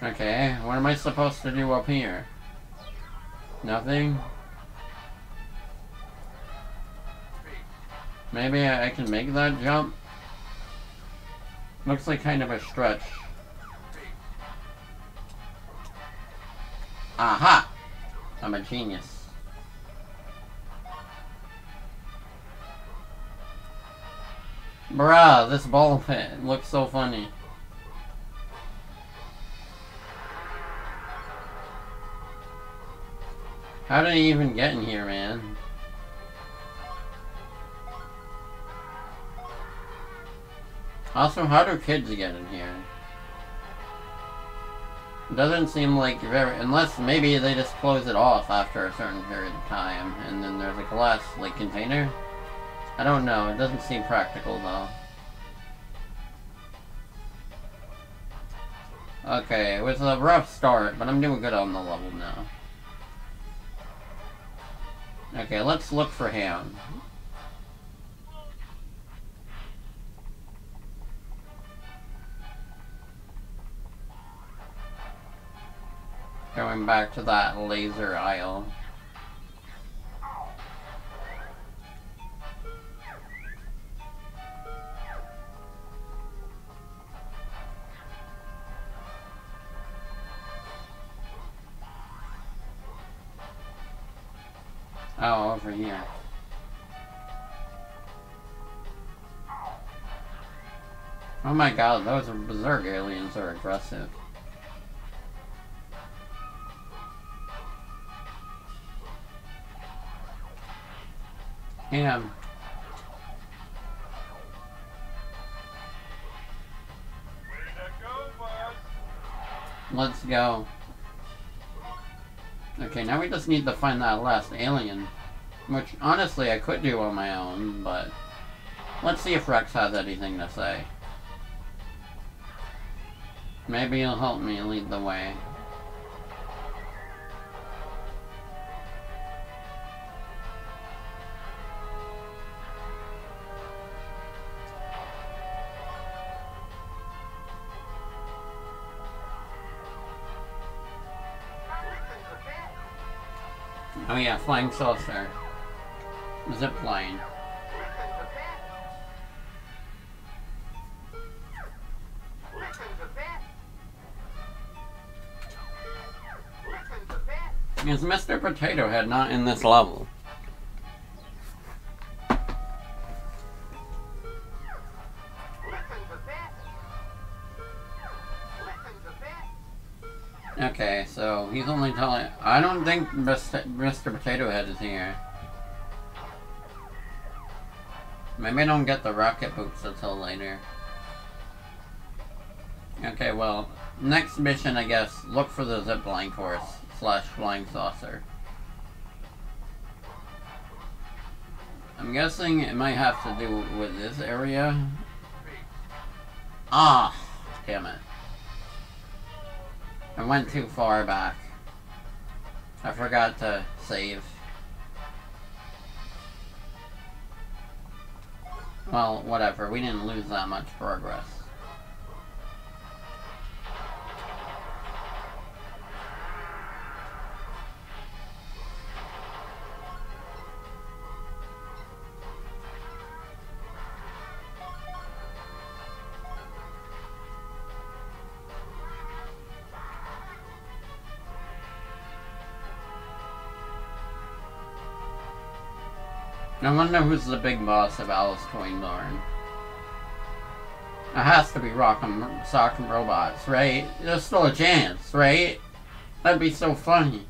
Okay, what am I supposed to do up here? Nothing? Maybe I can make that jump? Looks like kind of a stretch. Aha! I'm a genius. Bruh, this ball pit looks so funny. How did he even get in here, man? Also, how do kids get in here? Doesn't seem like very, unless maybe they just close it off after a certain period of time, and then there's a glass, like, container? I don't know, it doesn't seem practical, though. Okay, it was a rough start, but I'm doing good on the level now. Okay, let's look for him. Going back to that laser aisle. Oh, over here. Oh my god, those are berserk aliens are aggressive. Let's go. Okay, now we just need to find that last alien. Which, honestly, I could do on my own, but... Let's see if Rex has anything to say. Maybe he'll help me lead the way. Oh yeah, flying saucer. Zip line. Is Mr. Potato Head not in this level? Okay, so he's only telling. I don't think Mr. Potato Head is here. Maybe I don't get the rocket boots until later. Okay, well, next mission, I guess, look for the zipline course slash flying saucer. I'm guessing it might have to do with this area. Ah, damn it. I went too far back. I forgot to save. Well, whatever. We didn't lose that much progress. I wonder who's the big boss of Al's Barn. It has to be Rock 'Em Sock 'Em Robots, right? There's still a chance, right? That'd be so funny.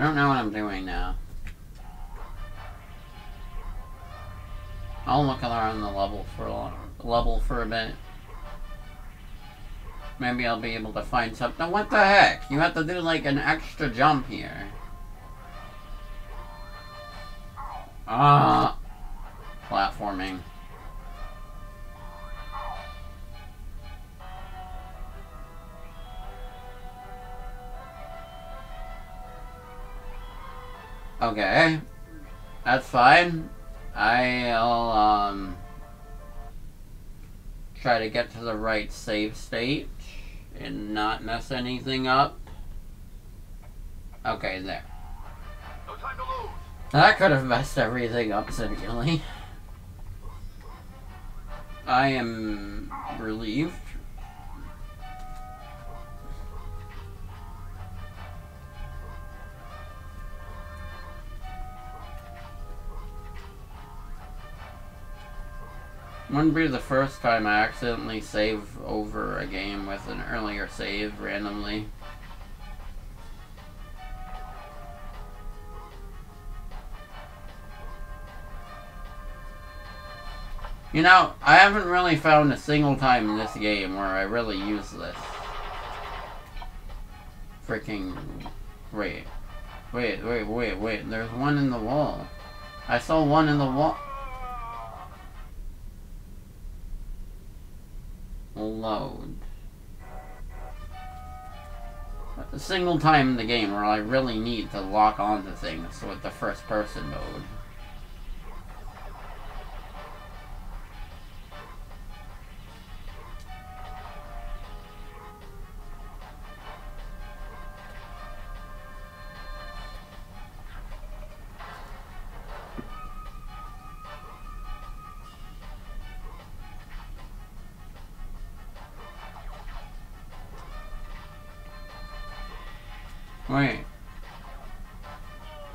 Don't know what I'm doing now. I'll look around the level for a level for a bit. Maybe I'll be able to find something. What the heck? You have to do like an extra jump here. Ah, Okay. That's fine. I'll, um... Try to get to the right save state and not mess anything up. Okay, there. No time to lose. That could have messed everything up significantly. I am relieved. Wouldn't be the first time I accidentally save over a game with an earlier save randomly. You know, I haven't really found a single time in this game where I really use this. Freaking... Wait. Wait, wait, wait, wait. There's one in the wall. I saw one in the wall. Load. A single time in the game where I really need to lock onto things with the first person mode.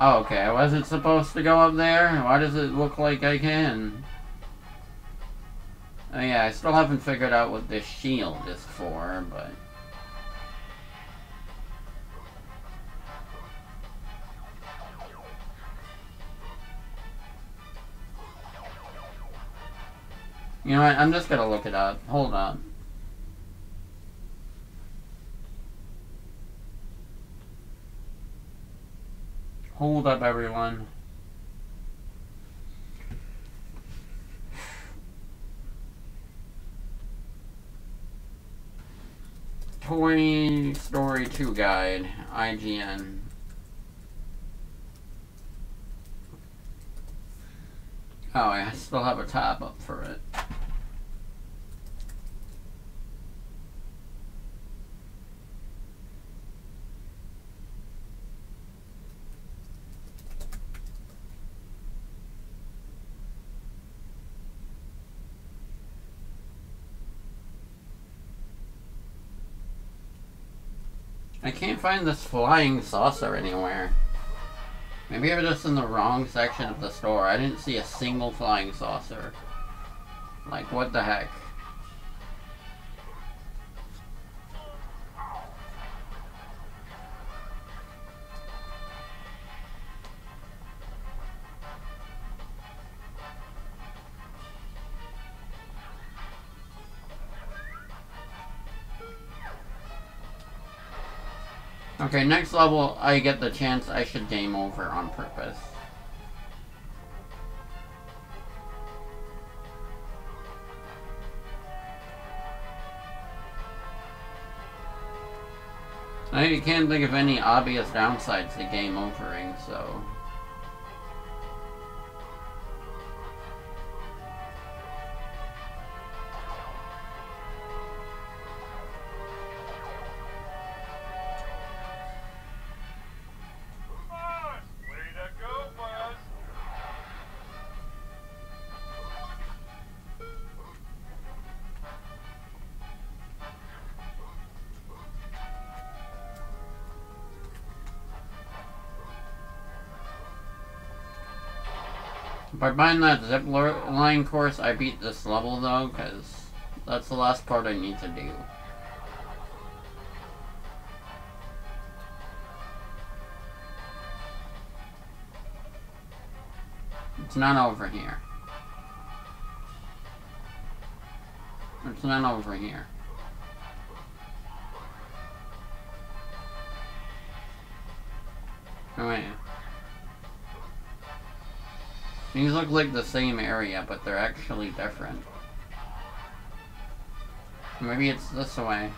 Okay. I wasn't supposed to go up there? Why does it look like I can? Oh yeah, I still haven't figured out what this shield is for, but... You know what, I'm just gonna look it up. Hold on. Hold up, everyone. Toy Story 2 Guide, IGN. Oh, I still have a tab up for it. I can't find this flying saucer anywhere. Maybe I was just in the wrong section of the store. I didn't see a single flying saucer. Like, what the heck? Okay, next level, I get the chance I should game over on purpose. I can't think of any obvious downsides to game overing, so... By buying that zip line course, I beat this level though, because that's the last part I need to do. It's not over here. It's not over here. These look like the same area, but they're actually different. Maybe it's this way.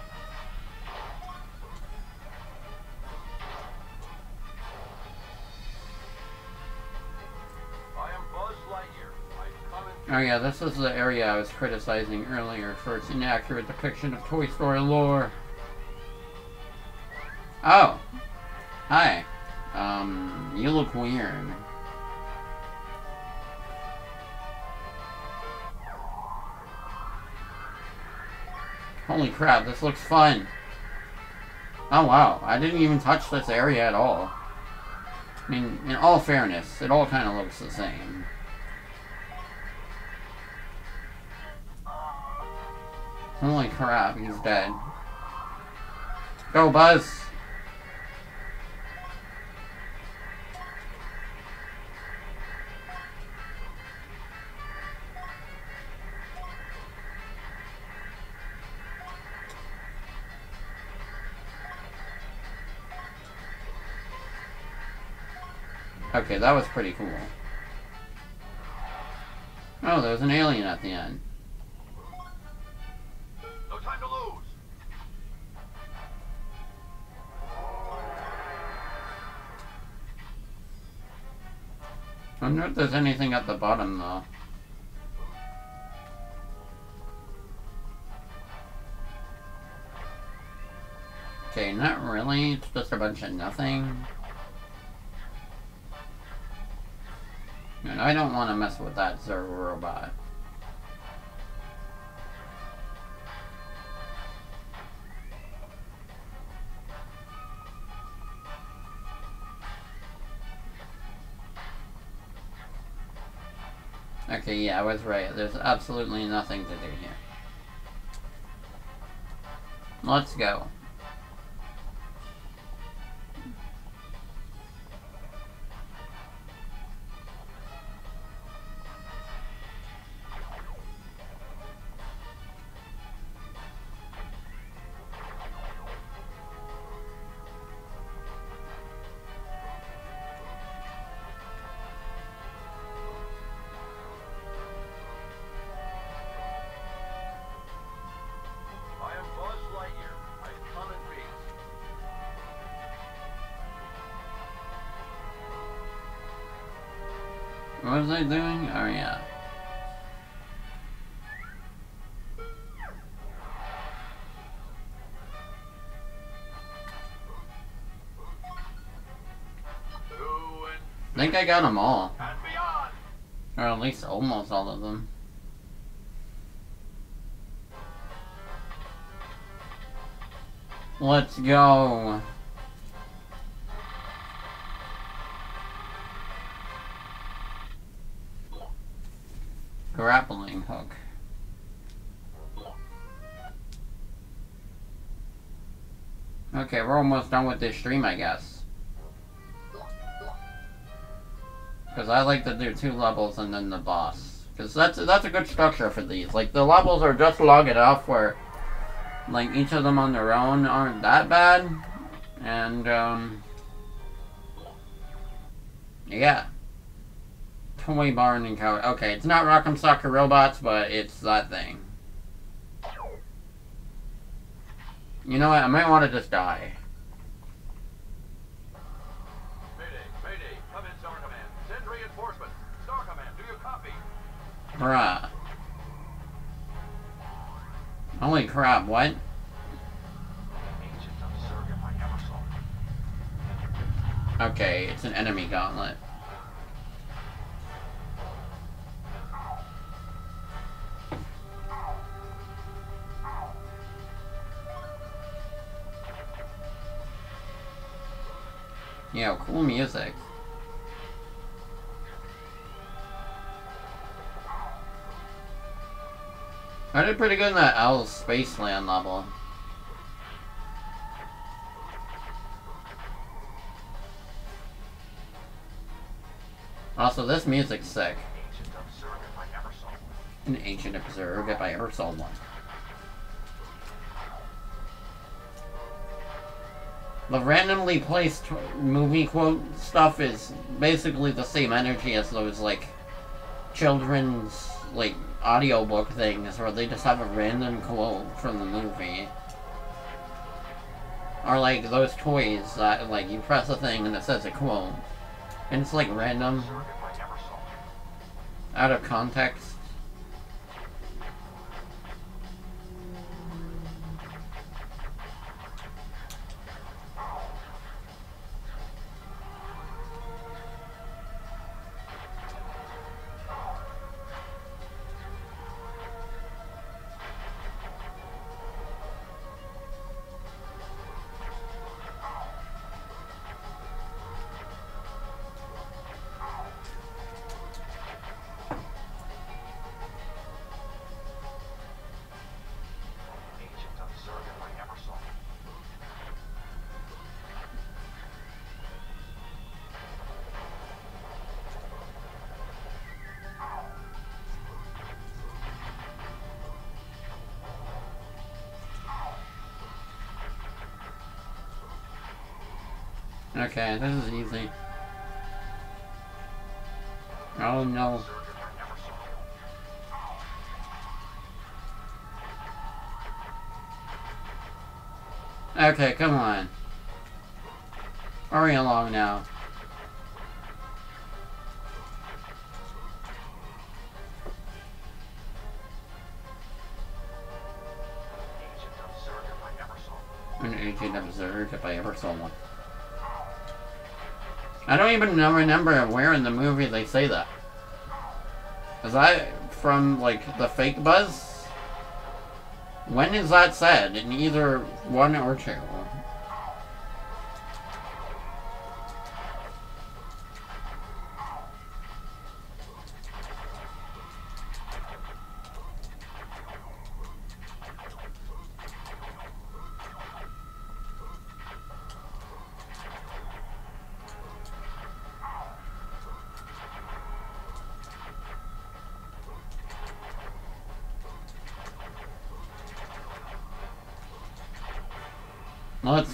I am Buzz Lightyear. I come in Oh yeah, this is the area I was criticizing earlier for its inaccurate depiction of Toy Story lore. Oh. Hi. Um, you look weird. Holy crap, this looks fun. Oh wow, I didn't even touch this area at all. I mean, in all fairness, it all kind of looks the same. Holy crap, he's dead. Go, Buzz! Okay, that was pretty cool. Oh, there was an alien at the end. No time to lose. I wonder if there's anything at the bottom, though. Okay, not really. It's just a bunch of nothing. I don't want to mess with that Zero robot. Okay, yeah, I was right. There's absolutely nothing to do here. Let's go. I doing? Oh, yeah. I think I got them all. Or at least almost all of them. Let's go. Okay, we're almost done with this stream, I guess. Because I like to do two levels and then the boss. Because that's, that's a good structure for these. Like, the levels are just long enough where, like, each of them on their own aren't that bad. And, um... Yeah. Toy Barn and Cow... Okay, it's not Rock 'Em Sock 'Em Robots, but it's that thing. You know what? I might want to just die. Mayday, Mayday. Come in, Star Command. Send reinforcements. Star Command, do you copy? Bruh. Holy crap, what? Ancient of Zurg if I ever saw. Okay, it's an enemy gauntlet. Yeah, cool music. I did pretty good in that Al's Space Land level. Also, this music's sick. Ancient of if I ever saw one. An ancient of Zurg if I ever saw one. The randomly placed movie quote stuff is basically the same energy as those like children's like audiobook things where they just have a random quote from the movie. Or like those toys that like you press a thing and it says a quote. And it's like random Zurg if I ever saw one. out of context. Okay, this is easy. Oh no. Okay, come on. Hurry along now. An agent of Zurg if I ever saw one. I don't even remember where in the movie they say that. Is that from, like, the fake buzz? When is that said? In either one or two?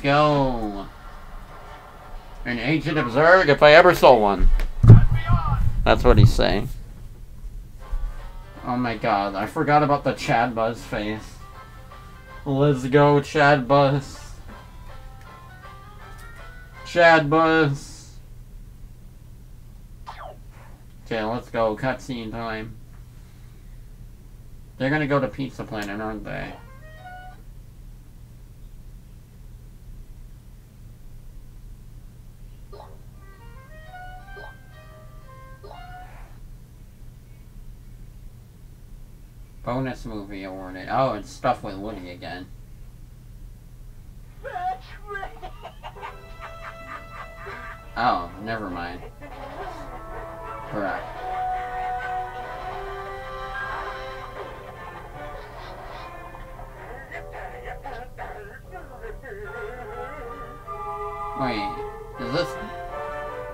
Go. An agent of if I ever saw one. That's what he's saying. Oh my god, I forgot about the Chad Buzz face. Let's go, Chad Buzz. Chad Buzz. Okay, let's go. Cutscene time. They're gonna go to Pizza Planet, aren't they? Movie awarded. Oh, it's stuff with Woody again. Oh, never mind. Correct. Wait, is this...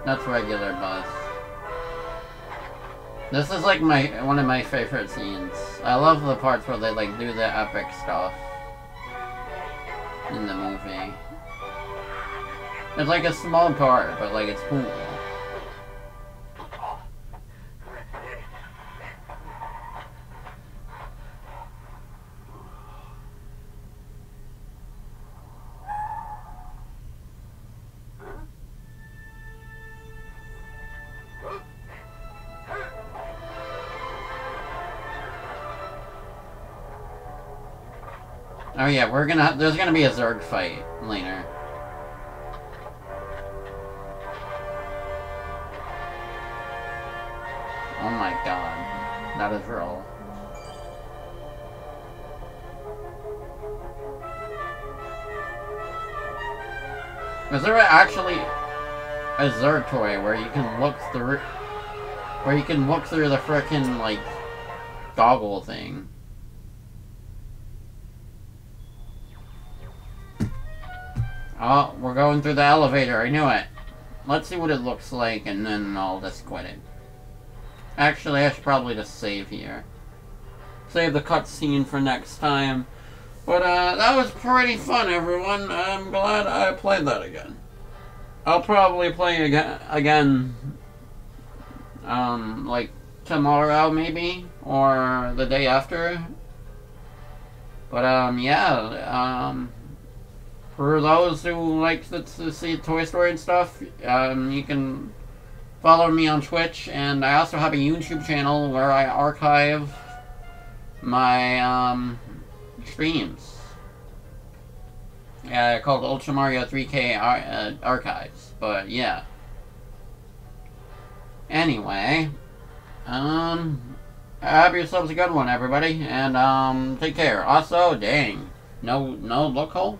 That's regular Buzz. This is like my one of my favorite scenes. I love the parts where they like do the epic stuff in the movie. It's like a small part, but like it's cool. We're gonna. There's gonna be a Zurg fight later. Oh my god, that is real. Is there actually a Zurg toy where you can look through, where you can look through the frickin' like goggle thing? Going through the elevator. I knew it. Let's see what it looks like, and then I'll just quit it. Actually, I should probably just save here. Save the cutscene for next time. But, uh, that was pretty fun, everyone. I'm glad I played that again. I'll probably play again, again um, like, tomorrow, maybe? Or the day after? But, um, yeah, um for those who like to, to, see Toy Story and stuff, um, you can follow me on Twitch, and I also have a YouTube channel where I archive my um, streams. Yeah, called Ultra Mario 3K Ar uh, Archives. But yeah. Anyway, um, have yourselves a good one, everybody, and um, take care. Also, dang, no, no look hole.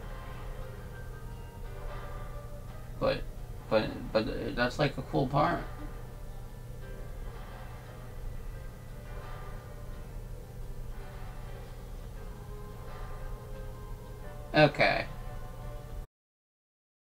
But, but, but that's like a cool part. Okay.